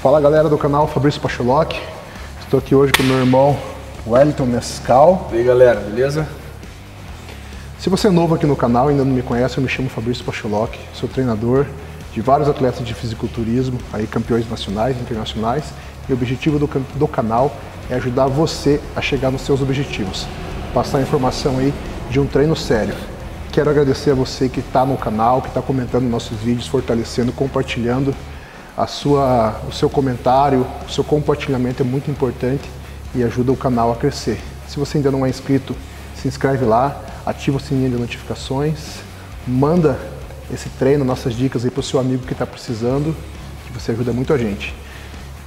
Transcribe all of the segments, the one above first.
Fala galera do canal Fabrício Pacholoc. Estou aqui hoje com meu irmão Wellington Mescal. E aí galera, beleza? Se você é novo aqui no canal e ainda não me conhece, eu me chamo Fabrício Pacholoc, sou treinador de vários atletas de fisiculturismo, aí campeões nacionais e internacionais. E o objetivo do, do canal é ajudar você a chegar nos seus objetivos, passar informação aí de um treino sério. Quero agradecer a você que está no canal, que está comentando nossos vídeos, fortalecendo, compartilhando. A sua, o seu comentário, o seu compartilhamento é muito importante e ajuda o canal a crescer. Se você ainda não é inscrito, se inscreve lá, ativa o sininho de notificações, manda esse treino, nossas dicas aí para o seu amigo que está precisando, que você ajuda muito a gente.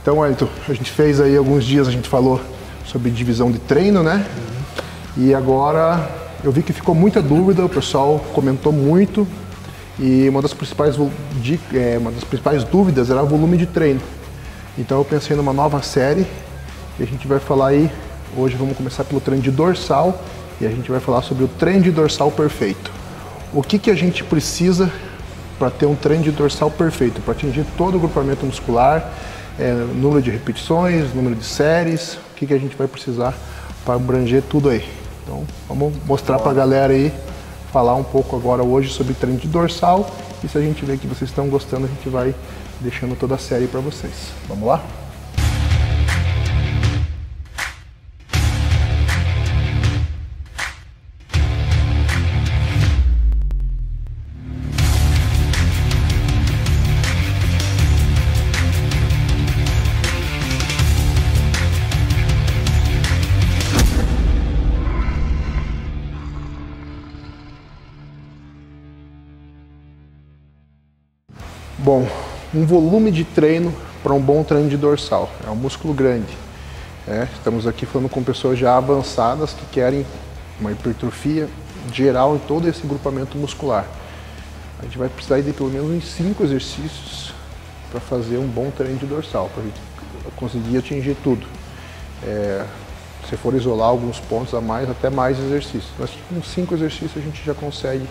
Então, Wellington, a gente fez aí alguns dias, a gente falou sobre divisão de treino, né? Uhum. E agora eu vi que ficou muita dúvida, o pessoal comentou muito e uma das principais, é, uma das principais dúvidas era o volume de treino. Então eu pensei numa nova série e a gente vai falar aí, hoje vamos começar pelo treino de dorsal e a gente vai falar sobre o treino de dorsal perfeito. O que, que a gente precisa para ter um treino de dorsal perfeito, para atingir todo o grupamento muscular, é, número de repetições, número de séries, o que, que a gente vai precisar para abranger tudo aí. Então vamos mostrar para a galera aí, falar um pouco agora hoje sobre treino de dorsal e se a gente ver que vocês estão gostando, a gente vai deixando toda a série para vocês. Vamos lá? Bom, um volume de treino para um bom treino de dorsal. É um músculo grande. É, estamos aqui falando com pessoas já avançadas que querem uma hipertrofia geral em todo esse grupamento muscular. A gente vai precisar de pelo menos uns 5 exercícios para fazer um bom treino de dorsal, para a gente conseguir atingir tudo. É, se for isolar alguns pontos a mais, até mais exercícios. Mas com 5 exercícios a gente já consegue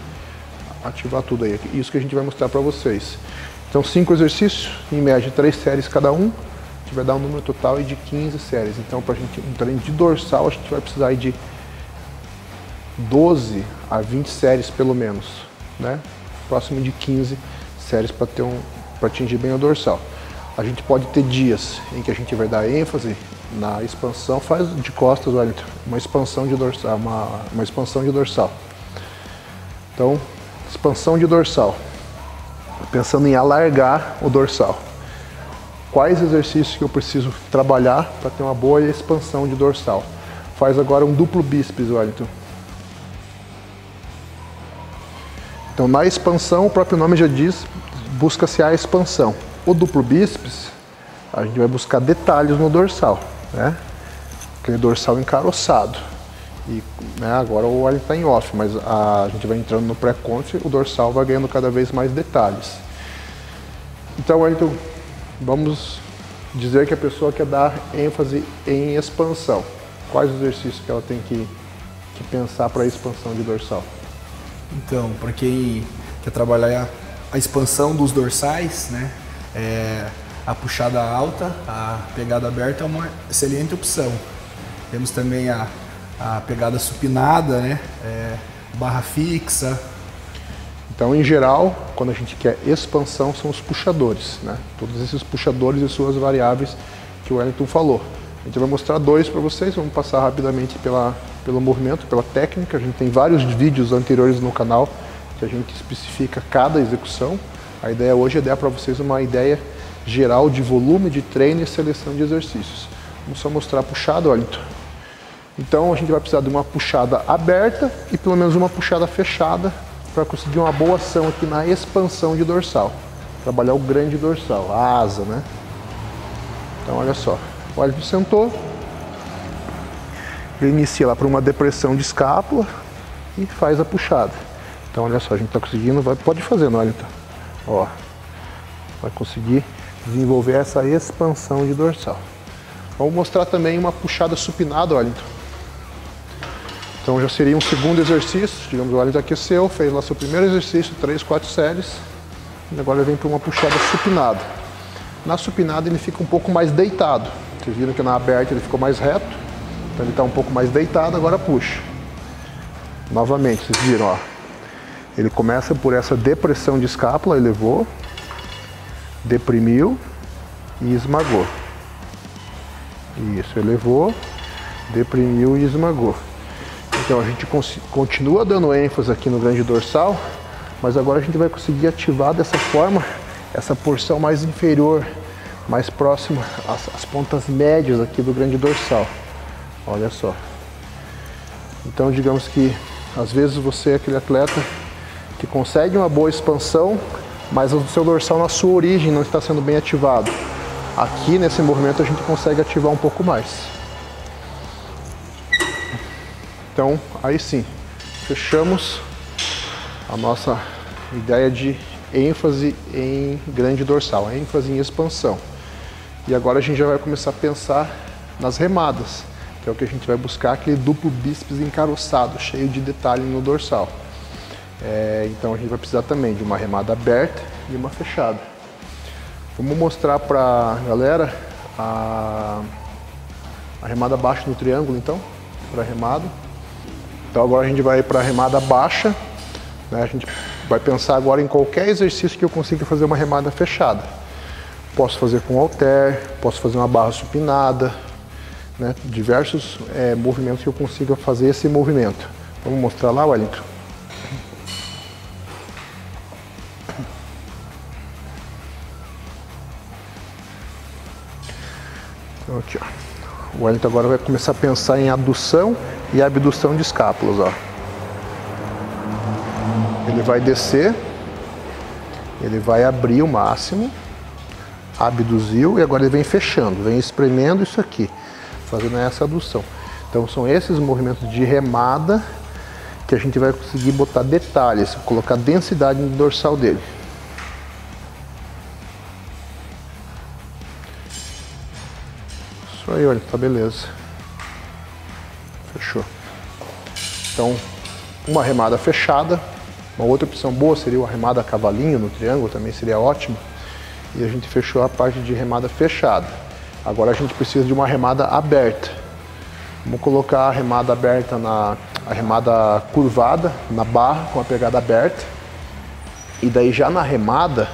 ativar tudo aí. Isso que a gente vai mostrar para vocês. Então, cinco exercícios, em média, três séries cada um. Gente vai dar um número total de 15 séries. Então, para a gente um treino de dorsal, a gente vai precisar de 12 a 20 séries pelo menos, né? Próximo de 15 séries para ter um para atingir bem o dorsal. A gente pode ter dias em que a gente vai dar ênfase na expansão, faz de costas, olha, uma expansão de dorsal, uma, uma expansão de dorsal. Então, expansão de dorsal pensando em alargar o dorsal. Quais exercícios que eu preciso trabalhar para ter uma boa expansão de dorsal? Faz agora um duplo bíceps, Wellington. Então, na expansão, o próprio nome já diz, busca-se a expansão. O duplo bíceps, a gente vai buscar detalhes no dorsal, né? Aquele dorsal encaroçado. E né, agora o óleo está em off, mas a, a, gente vai entrando no pré-conte, o dorsal vai ganhando cada vez mais detalhes. Então, Wellington, vamos dizer que a pessoa quer dar ênfase em expansão. Quais exercícios que ela tem que, que pensar para a expansão de dorsal? Então, para quem quer trabalhar a expansão dos dorsais, né, é, a puxada alta, a pegada aberta é uma excelente opção. Temos também a a pegada supinada, né? É, barra fixa. Então, em geral, quando a gente quer expansão, são os puxadores, né? Todos esses puxadores e suas variáveis que o Wellington falou. A gente vai mostrar dois para vocês, vamos passar rapidamente pela, pelo movimento, pela técnica. A gente tem vários vídeos anteriores no canal que a gente especifica cada execução. A ideia hoje é dar para vocês uma ideia geral de volume de treino e seleção de exercícios. Vamos só mostrar a puxada, Wellington. Então a gente vai precisar de uma puxada aberta e pelo menos uma puxada fechada para conseguir uma boa ação aqui na expansão de dorsal. Trabalhar o grande dorsal, a asa, né? Então olha só, o árbitro sentou, ele inicia lá por uma depressão de escápula e faz a puxada. Então olha só, a gente está conseguindo, vai, pode fazer, não, então. Ó, vai conseguir desenvolver essa expansão de dorsal. Vamos mostrar também uma puxada supinada, olha, então. Então já seria um segundo exercício, digamos, o Alex aqueceu, fez lá seu primeiro exercício, três, quatro séries, e agora vem para uma puxada supinada. Na supinada ele fica um pouco mais deitado. Vocês viram que na aberta ele ficou mais reto, então ele está um pouco mais deitado, agora puxa. Novamente, vocês viram, ó. Ele começa por essa depressão de escápula, elevou, deprimiu e esmagou. Isso, elevou, deprimiu e esmagou. Então a gente continua dando ênfase aqui no grande dorsal, mas agora a gente vai conseguir ativar dessa forma essa porção mais inferior, mais próxima às, às pontas médias aqui do grande dorsal. Olha só. Então digamos que às vezes você é aquele atleta que consegue uma boa expansão, mas o seu dorsal na sua origem não está sendo bem ativado. Aqui nesse movimento a gente consegue ativar um pouco mais. Então, aí sim, fechamos a nossa ideia de ênfase em grande dorsal, ênfase em expansão. E agora a gente já vai começar a pensar nas remadas, que é o que a gente vai buscar, aquele duplo bíceps encaroçado, cheio de detalhe no dorsal. É, então a gente vai precisar também de uma remada aberta e uma fechada. Vamos mostrar para a galera a, a remada baixa no triângulo então, para remada. Então agora a gente vai para a remada baixa, né? a gente vai pensar agora em qualquer exercício que eu consiga fazer uma remada fechada. Posso fazer com halter, posso fazer uma barra supinada, né? diversos é, movimentos que eu consiga fazer esse movimento. Vamos mostrar lá, Wellington? Então aqui, ó. O Wellington agora vai começar a pensar em adução e abdução de escápulas, ó. Ele vai descer, ele vai abrir o máximo, abduziu e agora ele vem fechando, vem espremendo isso aqui, fazendo essa adução. Então são esses movimentos de remada que a gente vai conseguir botar detalhes, colocar densidade no dorsal dele. Isso aí, olha, tá beleza. Fechou. Então, uma remada fechada. Uma outra opção boa seria uma remada cavalinho no triângulo, também seria ótimo. E a gente fechou a parte de remada fechada. Agora a gente precisa de uma remada aberta. Vamos colocar a remada aberta na a remada curvada na barra com a pegada aberta. E daí já na remada,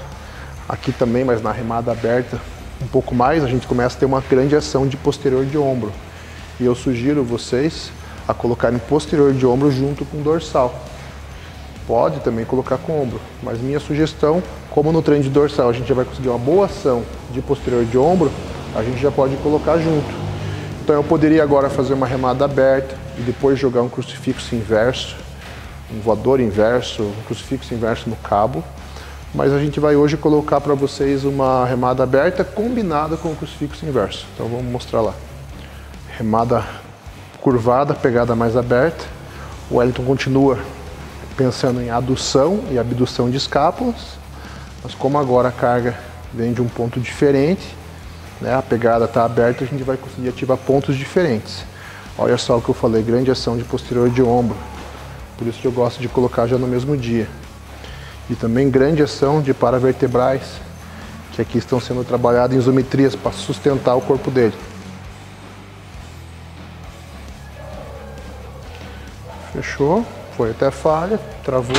aqui também, mas na remada aberta, um pouco mais, a gente começa a ter uma grande ação de posterior de ombro. E eu sugiro vocês a colocarem posterior de ombro junto com dorsal. Pode também colocar com ombro, mas minha sugestão, como no treino de dorsal a gente já vai conseguir uma boa ação de posterior de ombro, a gente já pode colocar junto. Então eu poderia agora fazer uma remada aberta e depois jogar um crucifixo inverso, um voador inverso, um crucifixo inverso no cabo mas a gente vai hoje colocar para vocês uma remada aberta combinada com o crucifixo inverso. Então vamos mostrar lá. Remada curvada, pegada mais aberta. O Wellington continua pensando em adução e abdução de escápulas, mas como agora a carga vem de um ponto diferente, né, a pegada está aberta, a gente vai conseguir ativar pontos diferentes. Olha só o que eu falei, grande ação de posterior de ombro. Por isso que eu gosto de colocar já no mesmo dia e também grande ação de paravertebrais, que aqui estão sendo trabalhadas em isometrias para sustentar o corpo dele. Fechou, foi até falha, travou.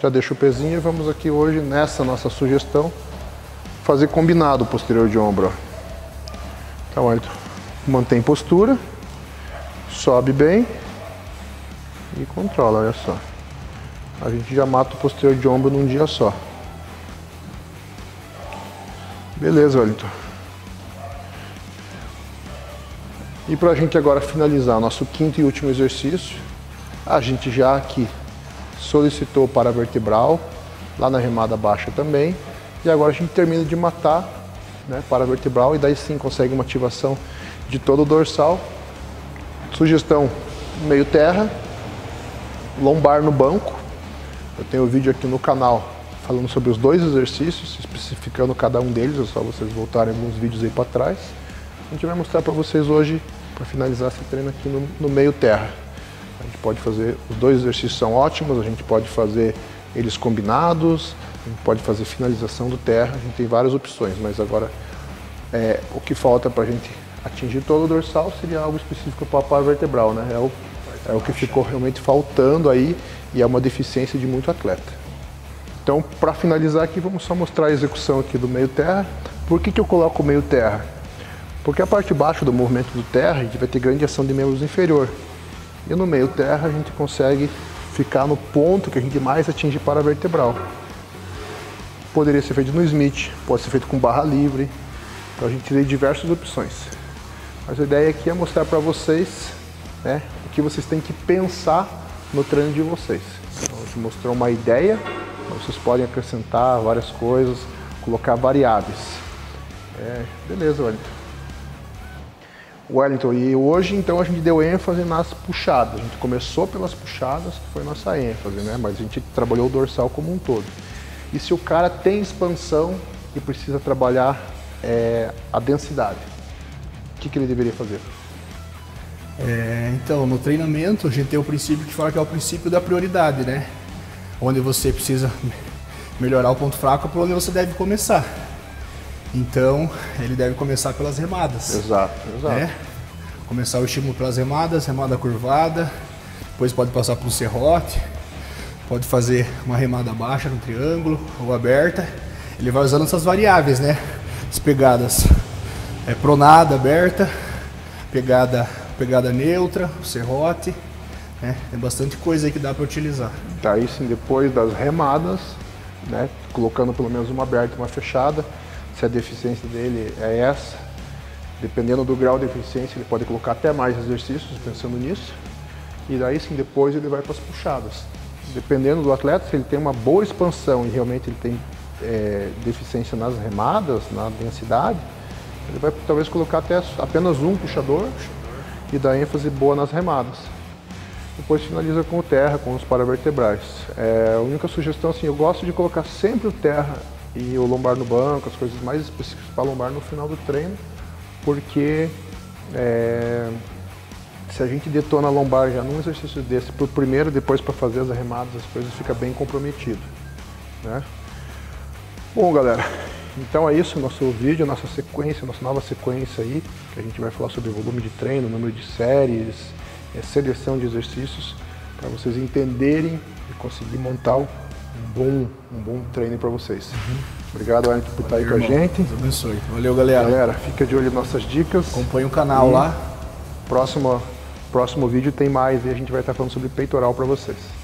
Já deixa o pezinho e vamos aqui hoje nessa nossa sugestão fazer combinado posterior de ombro. Então, olha, mantém postura, sobe bem e controla, olha só a gente já mata o posterior de ombro num dia só. Beleza, Wellington. E para a gente agora finalizar nosso quinto e último exercício, a gente já aqui solicitou o paravertebral, lá na remada baixa também, e agora a gente termina de matar né, paravertebral e daí sim consegue uma ativação de todo o dorsal. Sugestão meio terra, lombar no banco, eu tenho um vídeo aqui no canal falando sobre os dois exercícios, especificando cada um deles, é só vocês voltarem alguns vídeos aí para trás. A gente vai mostrar para vocês hoje, para finalizar esse treino aqui no, no meio terra. A gente pode fazer, os dois exercícios são ótimos, a gente pode fazer eles combinados, A gente pode fazer finalização do terra, a gente tem várias opções, mas agora é, o que falta para a gente atingir todo o dorsal seria algo específico para a par vertebral, né? É o, é o que ficou realmente faltando aí e é uma deficiência de muito atleta. Então, para finalizar aqui, vamos só mostrar a execução aqui do meio terra. Por que, que eu coloco o meio terra? Porque a parte de baixo do movimento do terra, a gente vai ter grande ação de membros inferior. E no meio terra, a gente consegue ficar no ponto que a gente mais atinge para a vertebral. Poderia ser feito no Smith, pode ser feito com barra livre. Então a gente tem diversas opções. Mas a ideia aqui é mostrar para vocês né, o que vocês têm que pensar no treino de vocês. Então, a gente mostrou uma ideia, vocês podem acrescentar várias coisas, colocar variáveis. É, beleza, Wellington. Wellington, e hoje então a gente deu ênfase nas puxadas. A gente começou pelas puxadas, que foi nossa ênfase, né? Mas a gente trabalhou o dorsal como um todo. E se o cara tem expansão e precisa trabalhar é, a densidade, o que, que ele deveria fazer? É, então, no treinamento a gente tem o princípio que fala que é o princípio da prioridade, né? Onde você precisa melhorar o ponto fraco é por onde você deve começar. Então, ele deve começar pelas remadas. Exato, exato. Né? Começar o estímulo pelas remadas, remada curvada, depois pode passar para um serrote, pode fazer uma remada baixa no triângulo ou aberta. Ele vai usando essas variáveis, né? As pegadas é, pronada, aberta, pegada, pegada neutra, serrote. Né? Tem bastante coisa aí que dá para utilizar. Daí sim, depois das remadas, né? colocando pelo menos uma aberta e uma fechada, se a deficiência dele é essa. Dependendo do grau de deficiência, ele pode colocar até mais exercícios pensando nisso. E daí sim, depois ele vai para as puxadas. Dependendo do atleta, se ele tem uma boa expansão e realmente ele tem é, deficiência nas remadas, na densidade, ele vai talvez colocar até apenas um puxador e dar ênfase boa nas remadas. Depois finaliza com o terra, com os paravertebrais. É, a única sugestão, assim, eu gosto de colocar sempre o terra e o lombar no banco, as coisas mais específicas para lombar no final do treino, porque é, se a gente detona a lombar já num exercício desse, o primeiro, depois para fazer as arremadas, as coisas fica bem comprometido. Né? Bom, galera, então é isso, nosso vídeo, nossa sequência, nossa nova sequência aí, que a gente vai falar sobre volume de treino, número de séries, é, seleção de exercícios, para vocês entenderem e conseguir montar um bom, um bom treino para vocês. Uhum. Obrigado, Wellington, por estar aí com a gente. Deus abençoe. Valeu, galera. Galera, fica de olho nas nossas dicas. Acompanhe o canal e lá. Próximo, próximo vídeo tem mais e a gente vai estar falando sobre peitoral para vocês.